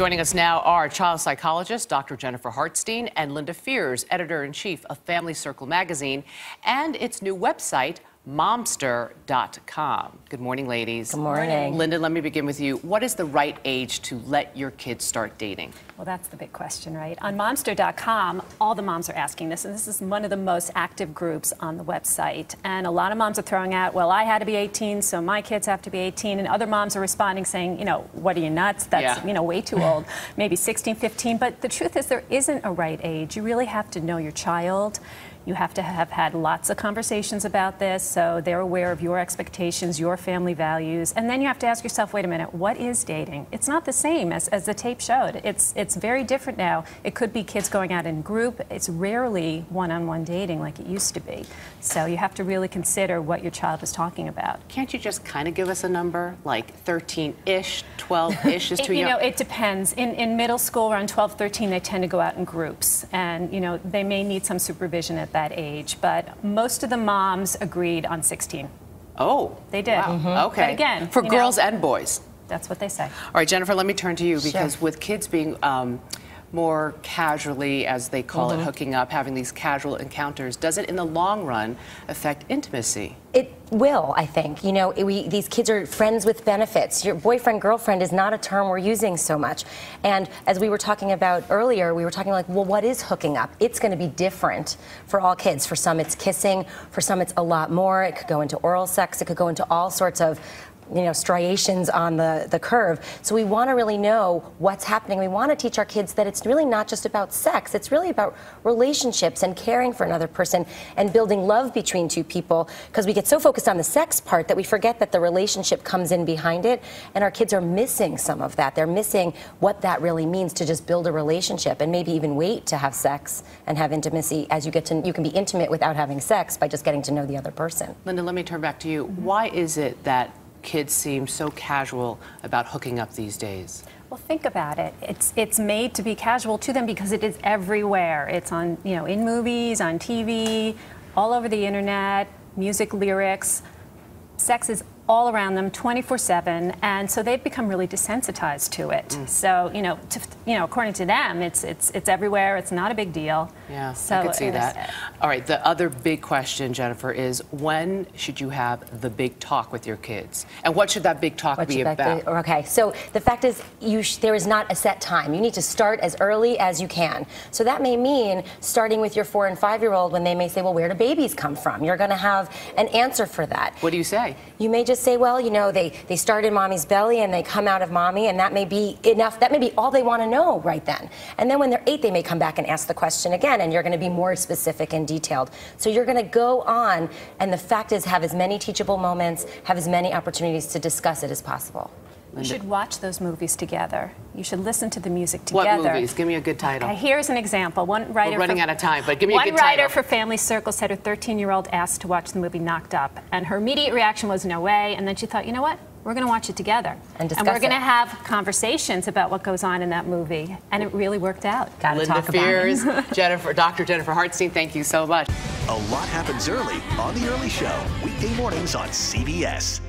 Joining us now are child psychologist Dr. Jennifer Hartstein and Linda Fears, editor in chief of Family Circle magazine and its new website, momster.com. Good morning, ladies. Good morning. Linda, let me begin with you. What is the right age to let your kids start dating? Well, that's the big question, right? On momster.com, all the moms are asking this, and this is one of the most active groups on the website. And a lot of moms are throwing out, well, I had to be 18, so my kids have to be 18. And other moms are responding saying, you know, what are you nuts? That's, Yeah. you know, way too old. Maybe 16, 15. But the truth is, there isn't a right age. You really have to know your child. You have to have had lots of conversations about this so they're aware of your expectations, your family values. And then you have to ask yourself, wait a minute, what is dating? It's not the same as, as the tape showed. It's, it's very different now. It could be kids going out in group. It's rarely one on one dating like it used to be. So you have to really consider what your child is talking about. Can't you just kind of give us a number, like 13-ish, 12-ish is too you young? know, it depends. In, in middle school, around 12, 13, they tend to go out in groups. And, you know, they may need some supervision at that age. But most of the moms agreed on 16. oh, They did. Wow. Mhm. Okay. But again, for you know- girls and boys. That's what they say. All right, Jennifer, let me turn to you because Sure. with kids being um, more casually, as they call Mm-hmm. it, hooking up, having these casual encounters, does it in the long run affect intimacy? It will, I think. You know, we, these kids are friends with benefits. Your boyfriend, girlfriend is not a term we're using so much. And as we were talking about earlier, we were talking like, well, what is hooking up? It's going to be different for all kids. For some, it's kissing. For some, it's a lot more. It could go into oral sex. It could go into all sorts of you know, striations on the, the curve. So we want to really know what's happening. We want to teach our kids that it's really not just about sex. It's really about relationships and caring for another person and building love between two people because we get so focused on the sex part that we forget that the relationship comes in behind it and our kids are missing some of that. They're missing what that really means to just build a relationship and maybe even wait to have sex and have intimacy as you get to you can be intimate without having sex by just getting to know the other person. Linda, let me turn back to you. Why is it that kids seem so casual about hooking up these days? Well, think about it. It's it's made to be casual to them because it is everywhere. It's on, you know, in movies, on TV, all over the internet, music lyrics. Sex is all around them 24/7 and so they've become really desensitized to it. Mm. So, you know, to, you know, according to them, it's it's it's everywhere. It's not a big deal. Yeah, so I could see that. All right, the other big question, Jennifer, is when should you have the big talk with your kids? And what should that big talk What be about? be? Okay, so the fact is, you sh- there is not a set time. You need to start as early as you can. So that may mean starting with your four and five year old when they may say, Well, where do babies come from? You're going to have an answer for that. What do you say? You may just say, Well, you know, they, they start in mommy's belly and they come out of mommy, and that may be enough. That may be all they want to know right then. And then when they're eight, they may come back and ask the question again, and you're going to be more specific and detailed. So you're going to go on, and the fact is, have as many teachable moments, have as many opportunities to discuss it as possible. You should watch those movies together. You should listen to the music together. What together. movies? Give me a good title. Okay, here's an example. One writer. We're running for- out of time, but give me a good title. one writer for Family Circle said her 13-year-old asked to watch the movie Knocked Up, and her immediate reaction was no way. And then she thought, you know what? We're going to watch it together, And discuss And we're going to have conversations about what goes on in that movie, and it really worked out. Got to Linda talk about it. Fears, Jennifer, Dr. Jennifer Hartstein, thank you so much. A lot happens early on The Early Show, weekday mornings on CBS.